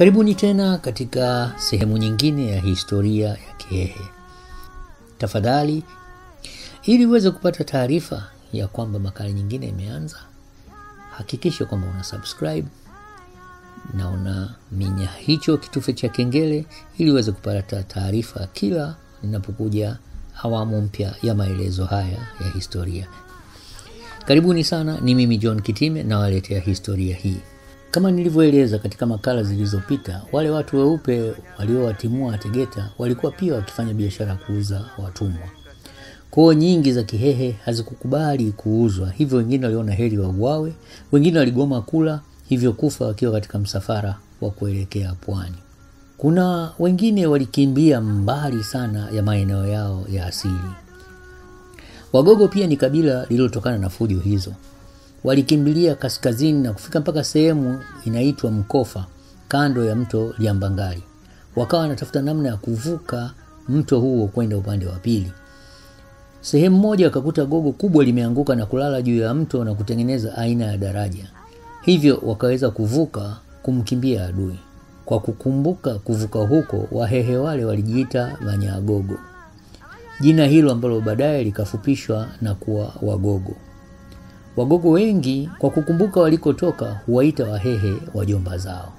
Karibuni tena katika sehemu nyingine ya historia ya Kihehe. Tafadhali, ili uweze kupata taarifa ya kwamba makala nyingine imeanza, hakikisha kwamba una subscribe na una minya hicho kitufe cha kengele ili uweze kupata taarifa kila ninapokuja awamu mpya ya maelezo haya ya historia. Karibuni sana, ni mimi John Kitime nawaletea historia hii. Kama nilivyoeleza katika makala zilizopita, wale watu weupe waliowatimua Tegeta walikuwa pia wakifanya biashara ya kuuza watumwa. Koo nyingi za Kihehe hazikukubali kuuzwa, hivyo wengine waliona heri wauawe, wengine waligoma kula, hivyo kufa wakiwa katika msafara wa kuelekea pwani. Kuna wengine walikimbia mbali sana ya maeneo yao ya asili. Wagogo pia ni kabila lililotokana na fujo hizo. Walikimbilia kaskazini na kufika mpaka sehemu inaitwa Mkofa, kando ya mto Liambangali. Wakawa wanatafuta namna ya kuvuka mto huo kwenda upande wa pili. Sehemu moja wakakuta gogo kubwa limeanguka na kulala juu ya mto na kutengeneza aina ya daraja, hivyo wakaweza kuvuka kumkimbia adui. Kwa kukumbuka kuvuka huko, Wahehe wale walijiita Manyagogo, jina hilo ambalo baadaye likafupishwa na kuwa Wagogo. Wagogo wengi kwa kukumbuka walikotoka huwaita Wahehe wajomba zao.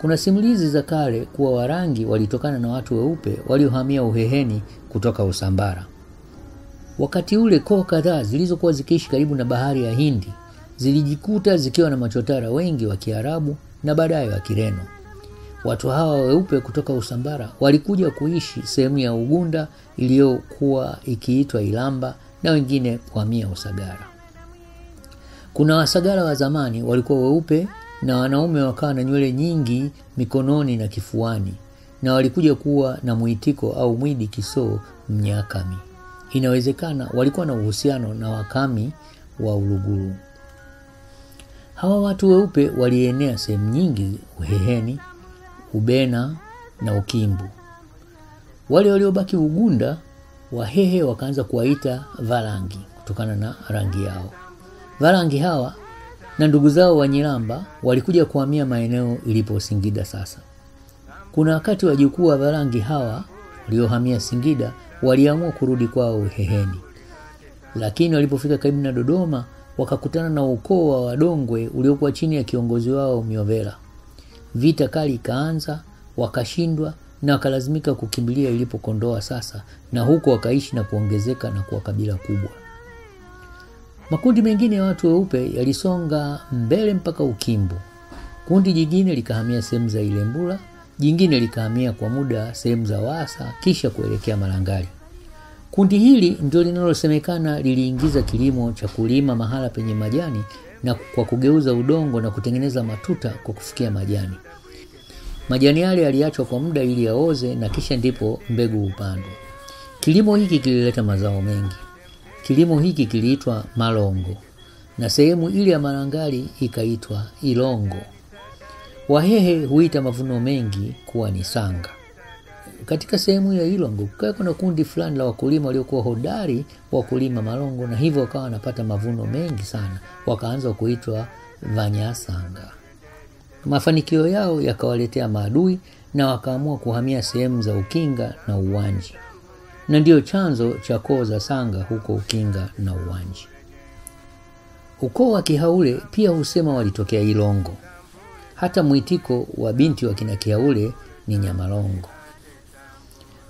Kuna simulizi za kale kuwa Warangi walitokana na watu weupe waliohamia Uheheni kutoka Usambara. Wakati ule koo kadhaa zilizokuwa zikiishi karibu na bahari ya Hindi zilijikuta zikiwa na machotara wengi wa Kiarabu na baadaye wa Kireno. Watu hawa weupe kutoka Usambara walikuja kuishi sehemu ya Ugunda iliyokuwa ikiitwa Ilamba na wengine kuhamia Usagara. Kuna Wasagara wa zamani walikuwa weupe na wanaume wakawa na nywele nyingi mikononi na kifuani, na walikuja kuwa na mwitiko au mwidi kisoo Mnyakami. Inawezekana walikuwa na uhusiano na Wakami wa Uluguru. Hawa watu weupe walienea sehemu nyingi Uheheni, Ubena na Ukimbu. Wale waliobaki Ugunda, Wahehe wakaanza kuwaita Varangi kutokana na rangi yao. Varangi hawa na ndugu zao Wanyiramba walikuja kuhamia maeneo ilipo Singida sasa. Kuna wakati wajukuu wa Varangi hawa waliohamia Singida waliamua kurudi kwao Uheheni, lakini walipofika karibu na Dodoma wakakutana na ukoo wa Wadongwe uliokuwa chini ya kiongozi wao Myovela. Vita kali ikaanza, wakashindwa na wakalazimika kukimbilia ilipo Kondoa sasa, na huko wakaishi na kuongezeka na kuwa kabila kubwa. Makundi mengine ya watu weupe yalisonga mbele mpaka ukimbo Kundi jingine likahamia sehemu za Ilembula, jingine likahamia kwa muda sehemu za Wasa, kisha kuelekea Malangali. Kundi hili ndio linalosemekana liliingiza kilimo cha kulima mahala penye majani na kwa kugeuza udongo na kutengeneza matuta kwa kufikia majani. Majani yale yaliachwa kwa muda ili yaoze na kisha ndipo mbegu upandwe. Kilimo hiki kilileta mazao mengi. Kilimo hiki kiliitwa Malongo na sehemu ile ya Malangali ikaitwa Ilongo. Wahehe huita mavuno mengi kuwa ni sanga. Katika sehemu ya Ilongo kukawa kuna kundi fulani la wakulima waliokuwa hodari wa kulima malongo, na hivyo wakawa wanapata mavuno mengi sana, wakaanza kuitwa Vanyasanga. Mafanikio yao yakawaletea maadui na wakaamua kuhamia sehemu za Ukinga na Uwanji, na ndiyo chanzo cha koo za Sanga huko Ukinga na Uwanji. Ukoo wa Kihaule pia husema walitokea Ilongo. Hata mwitiko wa binti wa kina Kihaule ni Nyamalongo.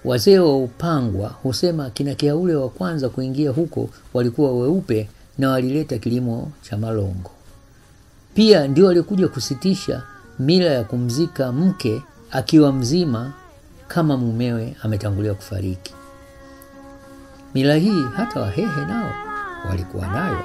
Wazee wa Upangwa husema kina Kihaule wa kwanza kuingia huko walikuwa weupe na walileta kilimo cha malongo. Pia ndio walikuja kusitisha mila ya kumzika mke akiwa mzima kama mumewe ametangulia kufariki. Mila hii hata Wahehe nao walikuwa nayo.